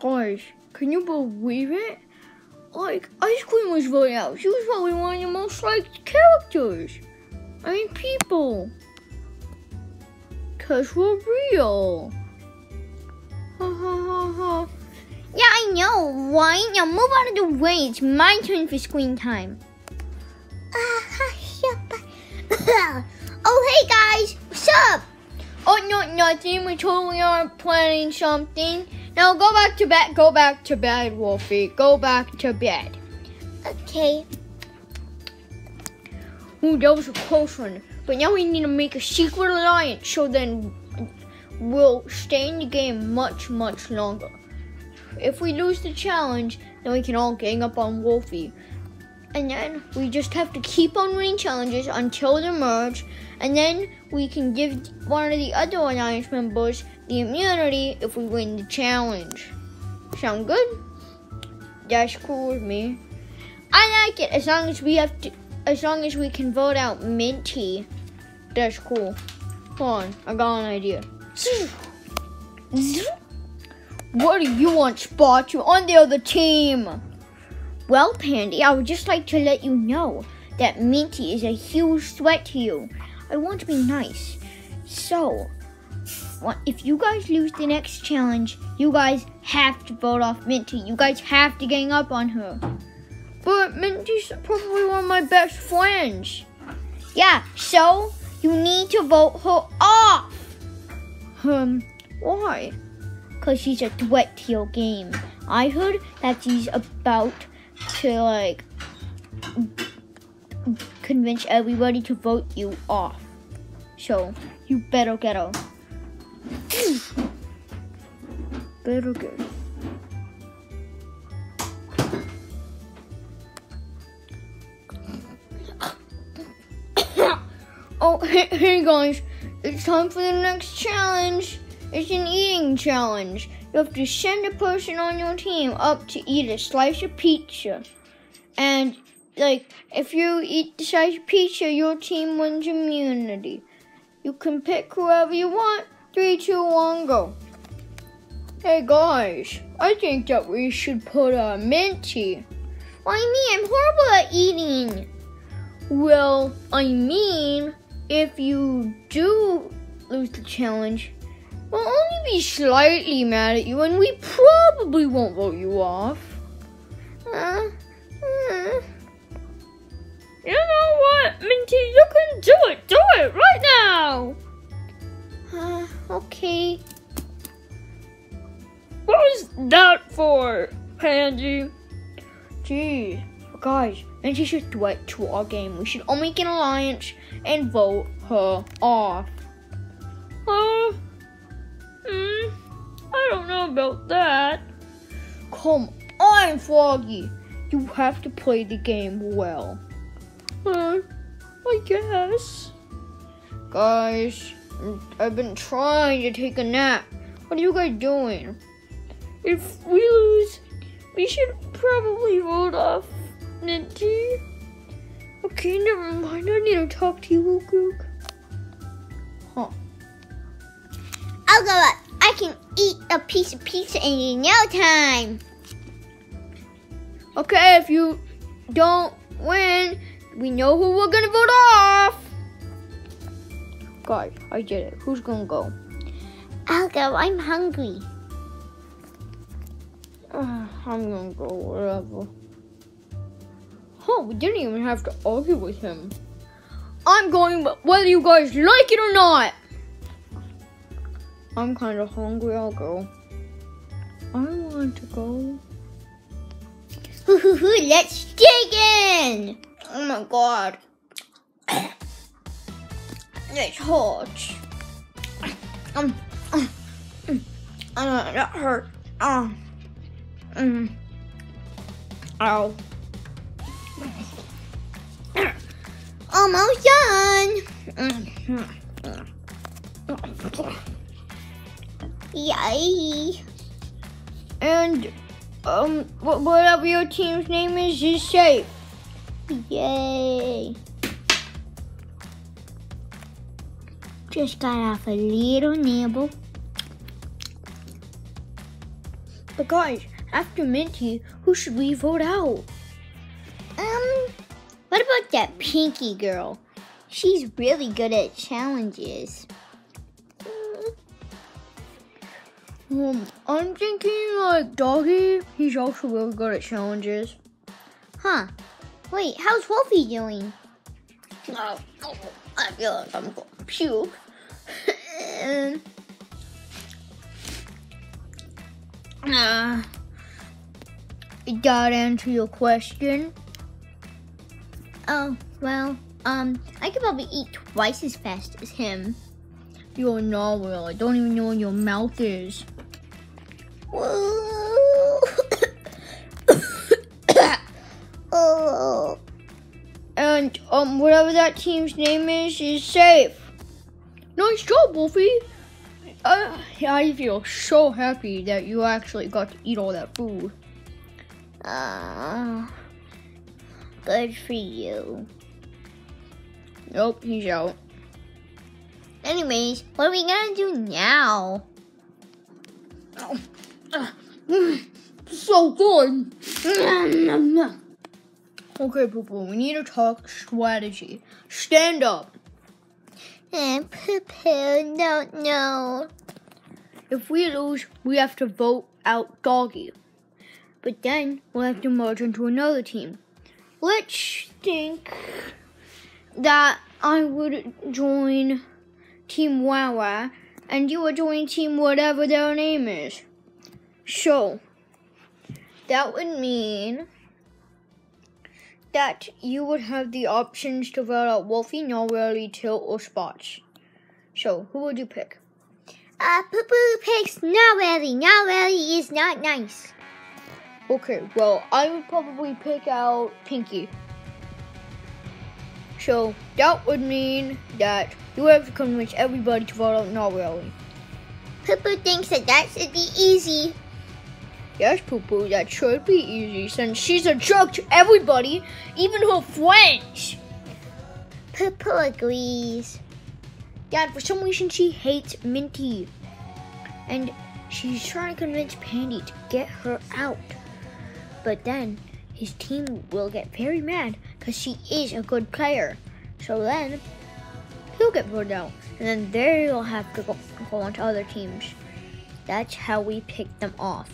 Guys, can you believe it? Like, Ice Queen was voted out. She was probably one of the most liked characters. I mean, people. Cause we're real. Ha ha ha ha. Yeah, I know, right? Now move out of the way. It's my turn for screen time. Ah, oh, hey guys, what's up? Oh, no, nothing. We totally are planning something. Now go back to bed. Go back to bed, Wolfie. Go back to bed. Okay. Ooh, that was a close one. But now we need to make a secret alliance so then we'll stay in the game much, much longer. If we lose the challenge, then we can all gang up on Wolfie. And then we just have to keep on winning challenges until they merge. And then we can give one of the other alliance members the immunity if we win the challenge. Sound good? That's cool with me. I like it as long as we have to as long as we can vote out Minty. That's cool. Hold on, I got an idea. What do you want, Spot? You're on the other team. Well, Pandy, I would just like to let you know that Minty is a huge threat to you. I want to be nice. So, if you guys lose the next challenge, you guys have to vote off Minty. You guys have to gang up on her. But Minty's probably one of my best friends. Yeah, so you need to vote her off. Um, why? Because she's a threat to your game. I heard that she's about to, like, convince everybody to vote you off. So, you better get her. Better get Oh, hey guys, it's time for the next challenge. It's an eating challenge. You have to send a person on your team up to eat a slice of pizza. And, like, if you eat the slice of pizza, your team wins immunity. You can pick whoever you want. Three, two, one, go. Hey guys, I think that we should put a minty. Why me? I'm horrible at eating. Well, I mean, if you do lose the challenge, we'll only be slightly mad at you and we probably won't vote you off. Uh. Okay. What was that for, Pansy? Gee, guys, Minty's a threat to our game. We should all make an alliance and vote her off. Uh, mm, I don't know about that. Come on, Froggy. You have to play the game well. Uh, I guess. Guys, I've been trying to take a nap. What are you guys doing? If we lose, we should probably vote off Minty. Okay, never mind. I need to talk to you real quick. Huh. Oh, I'll go up. I can eat a piece of pizza in no time. Okay, if you don't win, we know who we're gonna vote off. Guys, I did it. Who's gonna go? I'll go. I'm hungry. Uh, I'm gonna go wherever. Oh, we didn't even have to argue with him. I'm going whether you guys like it or not. I'm kind of hungry. I'll go. I want to go. Let's dig in. Oh my god. It hurts. Um, um, um, uh, that hurt. Um, um, ow. Almost done. Yay. And, um, wh- whatever your team's name is, is safe. Yay. Just got off a little nibble. But guys, after Minty, who should we vote out? Um, what about that Pinky girl? She's really good at challenges. Um, I'm thinking like Doggy. He's also really good at challenges. Huh. Wait, how's Wolfie doing? Oh, I feel like I'm going to puke. Uh, did that answer your question? Oh, well, um, I could probably eat twice as fast as him. You're not real. I don't even know where your mouth is. oh. And um, whatever that team's name is, is safe. Nice job, Wolfie. Uh, I feel so happy that you actually got to eat all that food. Uh, good for you. Nope, he's out. Anyways, what are we gonna do now? Oh, uh, mm, so good. okay, Poo, we need to talk strategy. Stand up. And prepare, no, no. If we lose, we have to vote out Doggy. But then we'll have to merge into another team. Let's think that I would join Team Wawa and you would join Team whatever their name is. So, that would mean that you would have the options to vote out Wolfie, Nowelly, Tilt, or Spots. So, who would you pick? Uh, Poo Poo picks Nowelly. Nowelly is not nice. Okay, well, I would probably pick out Pinky. So, that would mean that you have to convince everybody to vote out Nowelly. Poo Poo thinks that that should be easy. Yes, Poo Poo, that should be easy since she's a jerk to everybody, even her friends. Poo Poo agrees. Dad, for some reason, she hates Minty. And she's trying to convince Pandy to get her out. But then his team will get very mad because she is a good player. So then he'll get voted out. And then they'll have to go, go on to other teams. That's how we pick them off.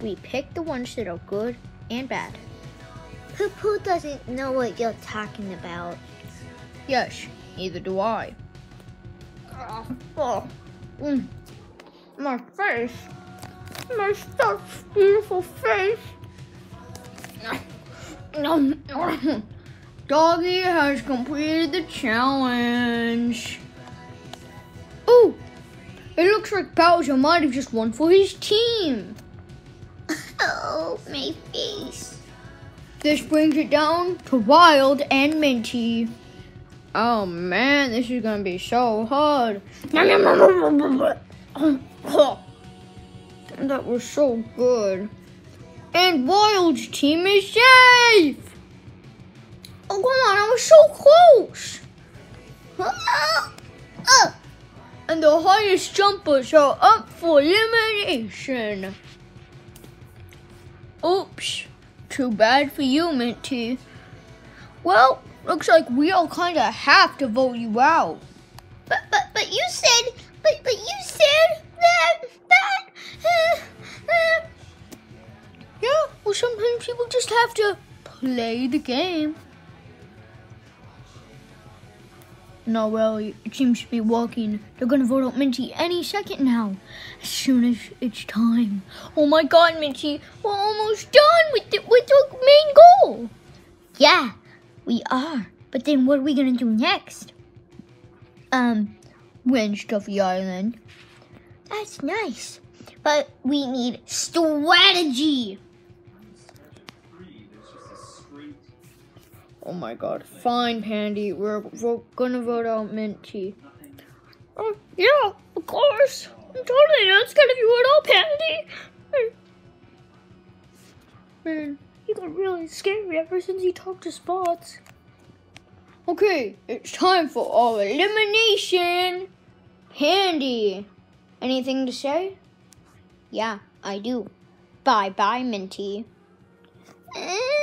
We pick the ones that are good and bad. Poo Poo doesn't know what you're talking about. Yes, neither do I. Oh, oh. Mm. My face. My such beautiful face. Doggy has completed the challenge. Oh, it looks like Bowser might have just won for his team. Oh, my face. This brings it down to Wild and Minty. Oh man, this is gonna be so hard. that was so good. And Wild's team is safe! Oh, come on, I was so close! Oh. And the highest jumpers are up for elimination. Oops, too bad for you, Minty. Well, looks like we all kind of have to vote you out. But but but you said but but you said that that uh, uh, Yeah, well, sometimes people just have to play the game. No, well, it seems to be working. They're gonna vote out Minty any second now. As soon as it's time. Oh my god, Minty, we're almost done with the, with the main goal. yeah, we are. But then what are we gonna do next? Um, win Stuffy Island. That's nice. But we need strategy. Oh my god. Fine, Pandy. We're, we're gonna vote out Minty. Oh, yeah, of course. I'm totally not scared of you at all, Pandy. Man, he got really scary ever since he talked to Spots. Okay, it's time for our elimination. Pandy, anything to say? Yeah, I do. Bye bye, Minty. Eh.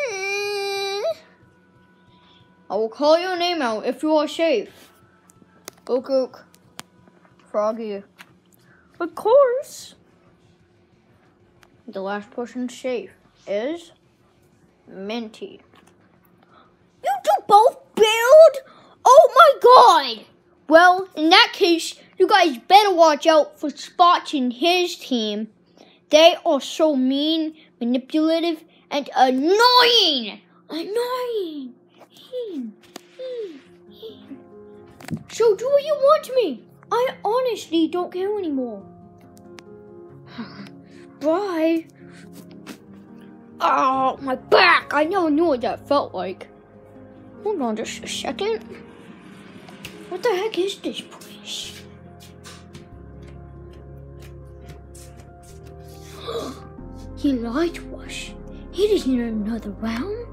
I will call your name out if you are safe. Gook gook. Froggy. Of course. The last person safe is Minty. You two both build? Oh my god! Well, in that case, you guys better watch out for Spots and his team. They are so mean, manipulative, and annoying. Annoying. So do what you want me. I honestly don't care anymore. Bye. Oh, my back. I never knew what that felt like. Hold on just a second. What the heck is this place? he lied to us. It isn't another realm.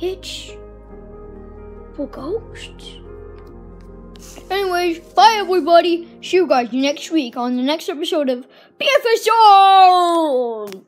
It's ghosts. Anyways, bye everybody. See you guys next week on the next episode of BFSI.